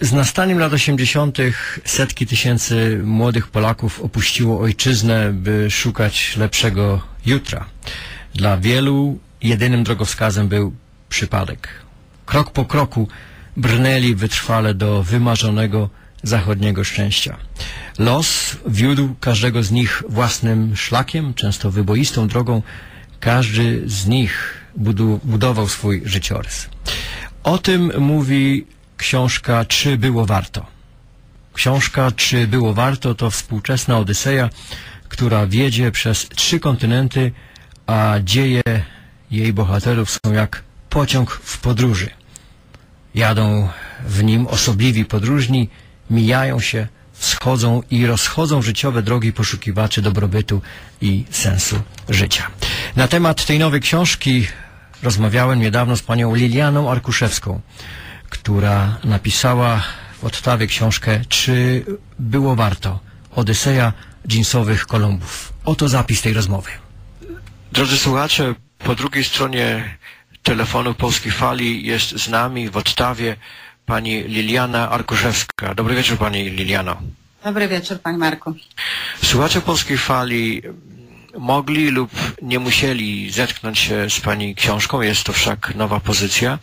Z nastaniem lat 80. setki tysięcy młodych Polaków opuściło ojczyznę, by szukać lepszego jutra. Dla wielu jedynym drogowskazem był przypadek. Krok po kroku brnęli wytrwale do wymarzonego zachodniego szczęścia. Los wiódł każdego z nich własnym szlakiem, często wyboistą drogą. Każdy z nich budował swój życiorys. O tym mówi książka Czy było warto? Książka Czy było warto to współczesna Odyseja, która wiedzie przez trzy kontynenty, a dzieje jej bohaterów są jak pociąg w podróży. Jadą w nim osobliwi podróżni, mijają się, wschodzą i rozchodzą życiowe drogi poszukiwaczy dobrobytu i sensu życia. Na temat tej nowej książki rozmawiałem niedawno z panią Lilianą Arkuszewską, która napisała w Ottawie książkę Czy było warto? Odyseja dżinsowych Kolumbów. Oto zapis tej rozmowy. Drodzy słuchacze, po drugiej stronie telefonu Polskiej Fali jest z nami w Ottawie pani Liliana Arkuszewska. Dobry wieczór pani Liliano. Dobry wieczór panie Marku. Słuchacze Polskiej Fali mogli lub nie musieli zetknąć się z pani książką, jest to wszak nowa pozycja.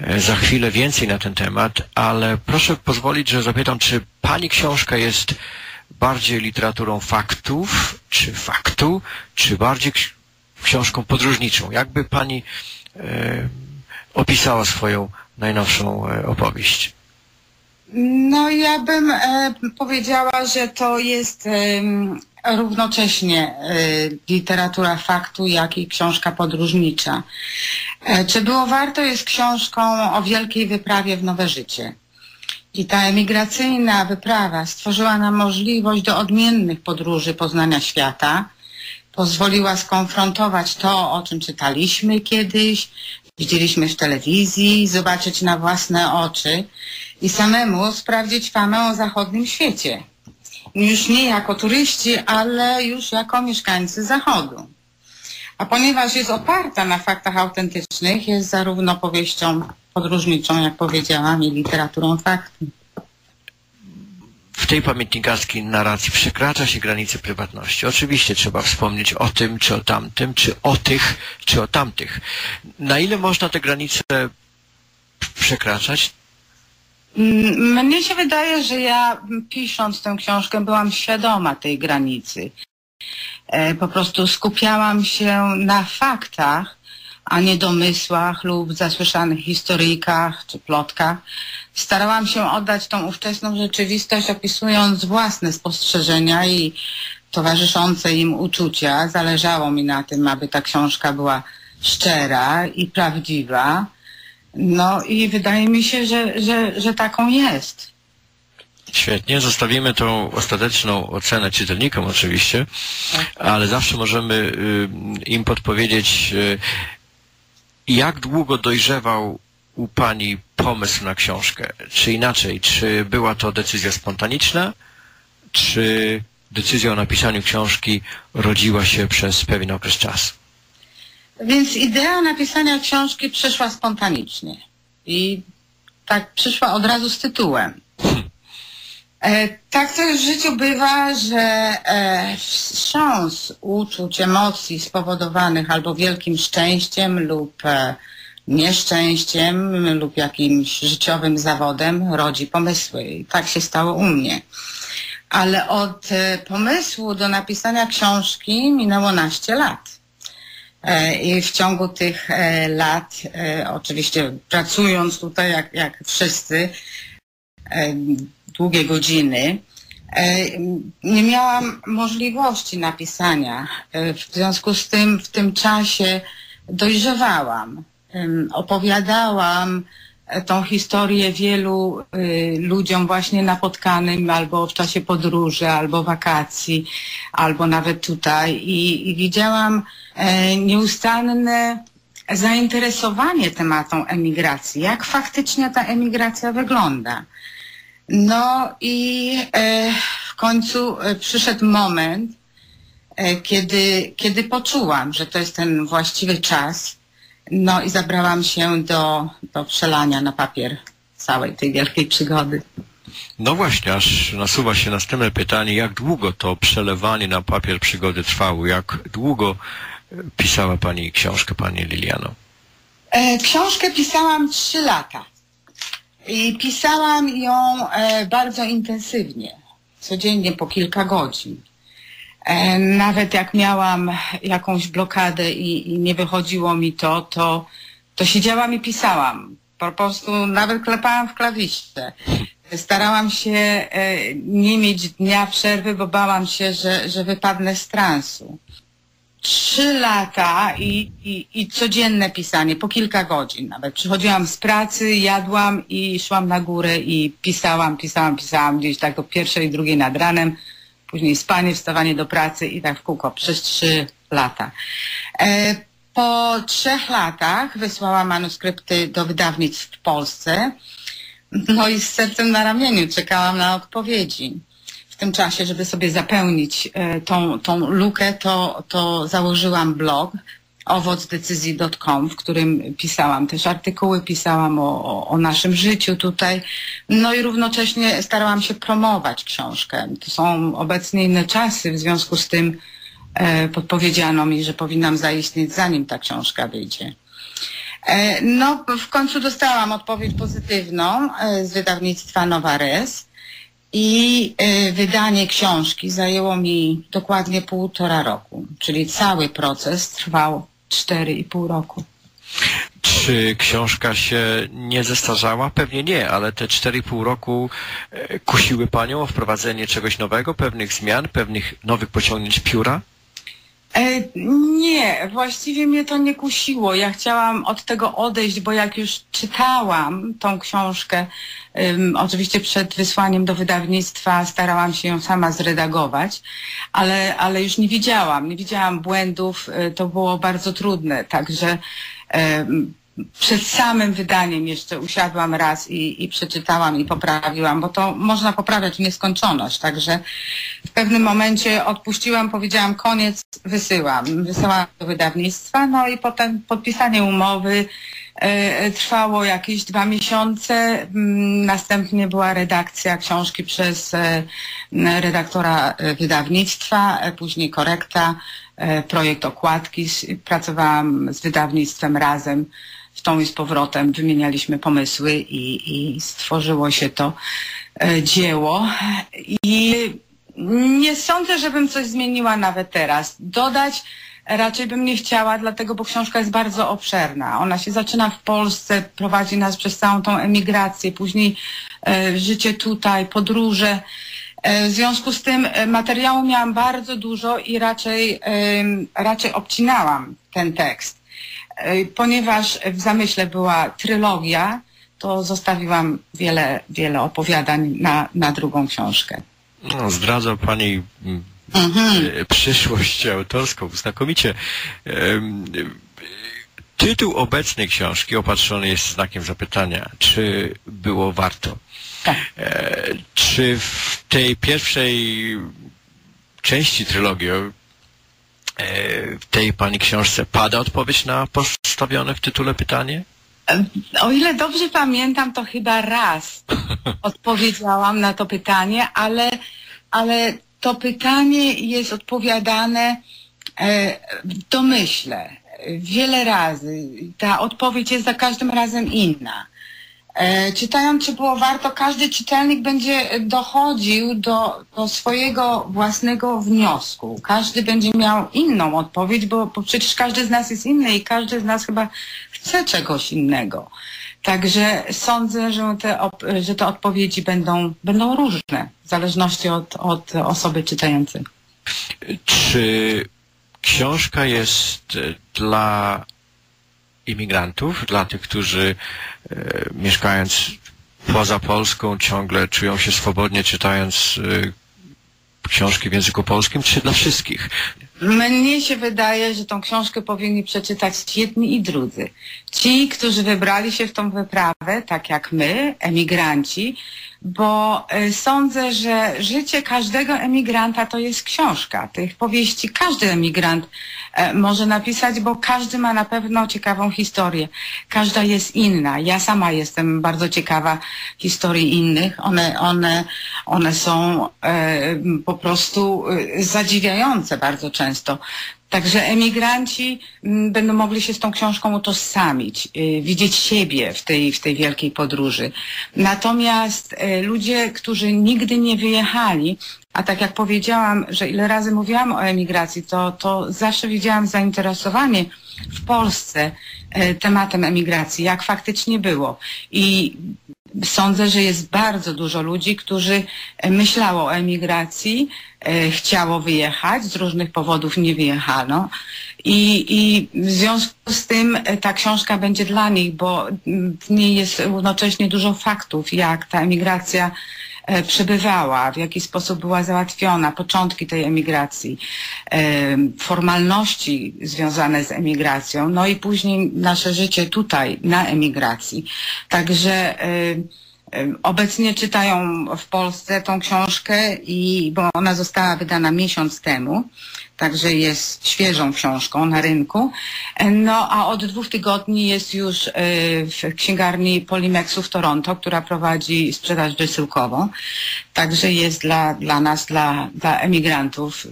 E, Za chwilę więcej na ten temat, ale proszę pozwolić, że zapytam, czy pani książka jest bardziej literaturą faktów, czy faktu, czy bardziej ksi- książką podróżniczą? Jakby pani e, opisała swoją najnowszą e, opowieść? No ja bym e, powiedziała, że to jest em, równocześnie e, literatura faktu, jak i książka podróżnicza. E, Czy było warto jest książką o wielkiej wyprawie w nowe życie. I ta emigracyjna wyprawa stworzyła nam możliwość do odmiennych podróży poznania świata, pozwoliła skonfrontować to, o czym czytaliśmy kiedyś, widzieliśmy w telewizji, zobaczyć na własne oczy i samemu sprawdzić famę o zachodnim świecie. Już nie jako turyści, ale już jako mieszkańcy Zachodu. A ponieważ jest oparta na faktach autentycznych, jest zarówno powieścią podróżniczą, jak powiedziałam, i literaturą faktu. w tej pamiętnikarskiej narracji przekracza się granice prywatności. Oczywiście trzeba wspomnieć o tym, czy o tamtym, czy o tych, czy o tamtych. Na ile można te granice przekraczać? Mnie się wydaje, że ja pisząc tę książkę byłam świadoma tej granicy. E, Po prostu skupiałam się na faktach, a nie domysłach lub zasłyszanych historyjkach czy plotkach. Starałam się oddać tą ówczesną rzeczywistość, opisując własne spostrzeżenia i towarzyszące im uczucia. Zależało mi na tym, aby ta książka była szczera i prawdziwa. No i wydaje mi się, że, że, że taką jest. Świetnie, zostawimy tą ostateczną ocenę czytelnikom oczywiście, ale zawsze możemy y, im podpowiedzieć, y, jak długo dojrzewał u Pani pomysł na książkę? Czy inaczej, czy była to decyzja spontaniczna, czy decyzja o napisaniu książki rodziła się przez pewien okres czasu? Więc idea napisania książki przyszła spontanicznie. I tak przyszła od razu z tytułem. E, tak też w życiu bywa, że e, wstrząs uczuć, emocji spowodowanych albo wielkim szczęściem lub e, nieszczęściem lub jakimś życiowym zawodem rodzi pomysły. I tak się stało u mnie. Ale od e, pomysłu do napisania książki minęło naście lat. E, I w ciągu tych e, lat, e, oczywiście pracując tutaj jak, jak wszyscy, długie godziny, nie miałam możliwości napisania. W związku z tym w tym czasie dojrzewałam. Opowiadałam tą historię wielu y, ludziom właśnie napotkanym albo w czasie podróży, albo wakacji, albo nawet tutaj i, i widziałam e, nieustanne zainteresowanie tematem emigracji, jak faktycznie ta emigracja wygląda. No i e, w końcu e, przyszedł moment, kiedy, kiedy poczułam, że to jest ten właściwy czas. No i zabrałam się do, do przelania na papier całej tej wielkiej przygody. No właśnie, aż nasuwa się następne pytanie, jak długo to przelewanie na papier przygody trwało? Jak długo e, pisała Pani książkę, Pani Liliano? E, książkę pisałam trzy lata. I pisałam ją e, bardzo intensywnie, codziennie po kilka godzin. E, nawet jak miałam jakąś blokadę i, i nie wychodziło mi to, to, to siedziałam i pisałam. Po prostu nawet klepałam w klawisze. Starałam się e, nie mieć dnia przerwy, bo bałam się, że, że wypadnę z transu. Trzy lata i, i, i codzienne pisanie, po kilka godzin nawet. Przychodziłam z pracy, jadłam i szłam na górę i pisałam, pisałam, pisałam gdzieś tak do pierwszej, drugiej nad ranem. Później spanie, wstawanie do pracy i tak w kółko przez trzy lata. E, po trzech latach wysłałam manuskrypty do wydawnictw w Polsce. No i z sercem na ramieniu czekałam na odpowiedzi. W tym czasie, żeby sobie zapełnić e, tą, tą lukę, to, to założyłam blog owocdecyzji.com, w którym pisałam też artykuły, pisałam o, o, naszym życiu tutaj. No i równocześnie starałam się promować książkę. To są obecnie inne czasy, w związku z tym e, podpowiedziano mi, że powinnam zaistnieć zanim ta książka wyjdzie. E, No, w końcu dostałam odpowiedź pozytywną e, z wydawnictwa Nowa Res i e, wydanie książki zajęło mi dokładnie półtora roku, czyli cały proces trwał cztery i pół roku. Czy książka się nie zestarzała? Pewnie nie, ale te 4,5 roku e, kusiły Panią o wprowadzenie czegoś nowego, pewnych zmian, pewnych nowych pociągnięć pióra? E, nie, właściwie mnie to nie kusiło. Ja chciałam od tego odejść, bo jak już czytałam tą książkę, ym, oczywiście przed wysłaniem do wydawnictwa starałam się ją sama zredagować, ale, ale już nie widziałam, nie widziałam błędów, y, to było bardzo trudne, także ym, przed samym wydaniem jeszcze usiadłam raz i, i przeczytałam i poprawiłam, bo to można poprawiać w nieskończoność. Także w pewnym momencie odpuściłam, powiedziałam koniec, wysyłam. Wysyłam do wydawnictwa, no i potem podpisanie umowy e, trwało jakieś dwa miesiące. Mm, Następnie była redakcja książki przez e, redaktora e, wydawnictwa, e, później korekta, e, projekt okładki. Pracowałam z wydawnictwem razem w tą i z powrotem wymienialiśmy pomysły i, i stworzyło się to e, dzieło. I nie sądzę, żebym coś zmieniła nawet teraz. Dodać raczej bym nie chciała, dlatego, bo książka jest bardzo obszerna. Ona się zaczyna w Polsce, prowadzi nas przez całą tą emigrację, później e, życie tutaj, podróże. E, W związku z tym e, materiału miałam bardzo dużo i raczej, raczej obcinałam ten tekst. Ponieważ w zamyśle była trylogia, to zostawiłam wiele, wiele opowiadań na, na drugą książkę. No, zdradza Pani mm, e, przyszłość autorską znakomicie. Tytuł obecnej książki opatrzony jest znakiem zapytania, czy było warto. Tak. E, Czy w tej pierwszej części trylogii, w tej Pani książce pada odpowiedź na postawione w tytule pytanie? E, O ile dobrze pamiętam, to chyba raz odpowiedziałam na to pytanie, ale, ale to pytanie jest odpowiadane e, w domyśle wiele razy. Ta odpowiedź jest za każdym razem inna. E, czytając, czy było warto, każdy czytelnik będzie dochodził do, do swojego własnego wniosku. Każdy będzie miał inną odpowiedź, bo, bo przecież każdy z nas jest inny i każdy z nas chyba chce czegoś innego. Także sądzę, że te, że te odpowiedzi będą, będą różne w zależności od, od osoby czytającej. Czy książka jest dla imigrantów, dla tych, którzy mieszkając poza Polską ciągle czują się swobodnie czytając e, książki w języku polskim, czy dla wszystkich? Mnie się wydaje, że tą książkę powinni przeczytać jedni i drudzy. Ci, którzy wybrali się w tą wyprawę, tak jak my, emigranci, bo y, sądzę, że życie każdego emigranta to jest książka. Tych powieści każdy emigrant e, może napisać, bo każdy ma na pewno ciekawą historię. Każda jest inna. Ja sama jestem bardzo ciekawa historii innych. One, one, one są e, po prostu e, zadziwiające bardzo często. Także emigranci m, będą mogli się z tą książką utożsamić, y, widzieć siebie w tej, w tej wielkiej podróży. Natomiast y, ludzie, którzy nigdy nie wyjechali, a tak jak powiedziałam, że ile razy mówiłam o emigracji, to, to zawsze widziałam zainteresowanie w Polsce y, tematem emigracji, jak faktycznie było. I sądzę, że jest bardzo dużo ludzi, którzy e, myślało o emigracji, chciało wyjechać, z różnych powodów nie wyjechano. I, I w związku z tym e, ta książka będzie dla nich, bo mm, w niej jest równocześnie dużo faktów, jak ta emigracja e, przebywała, w jaki sposób była załatwiona, początki tej emigracji, e, formalności związane z emigracją, no i później nasze życie tutaj na emigracji. Także e, e, Obecnie czytają w Polsce tą książkę i bo ona została wydana miesiąc temu, także jest świeżą książką na rynku. No a od dwóch tygodni jest już e, w księgarni Polimexu w Toronto, która prowadzi sprzedaż wysyłkową. Także jest dla, dla nas, dla, dla emigrantów, y,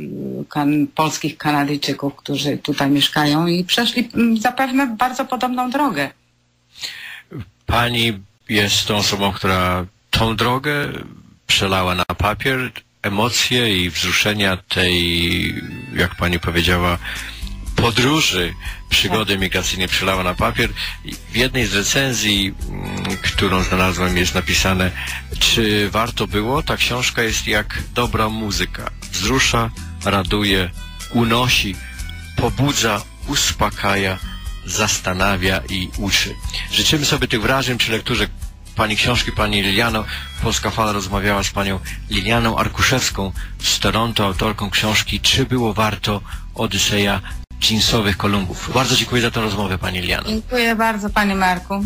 kan, polskich Kanadyjczyków, którzy tutaj mieszkają i przeszli zapewne bardzo podobną drogę. Pani jest tą osobą, która tą drogę przelała na papier, emocje i wzruszenia tej, jak pani powiedziała, podróży, przygody migracyjnej przelała na papier. W jednej z recenzji, mm, którą znalazłem, jest napisane, czy warto było? Ta książka jest jak dobra muzyka. Wzrusza, raduje, unosi, pobudza, uspokaja, zastanawia i uczy. Życzymy sobie tych wrażeń przy lekturze pani książki, pani Liliano. Polska Fala rozmawiała z panią Lilianą Arkuszewską z Toronto, autorką książki Czy było warto Odyseja jeansowych Kolumbów. Bardzo dziękuję za tę rozmowę, pani Liliano. Dziękuję bardzo Panie Marku.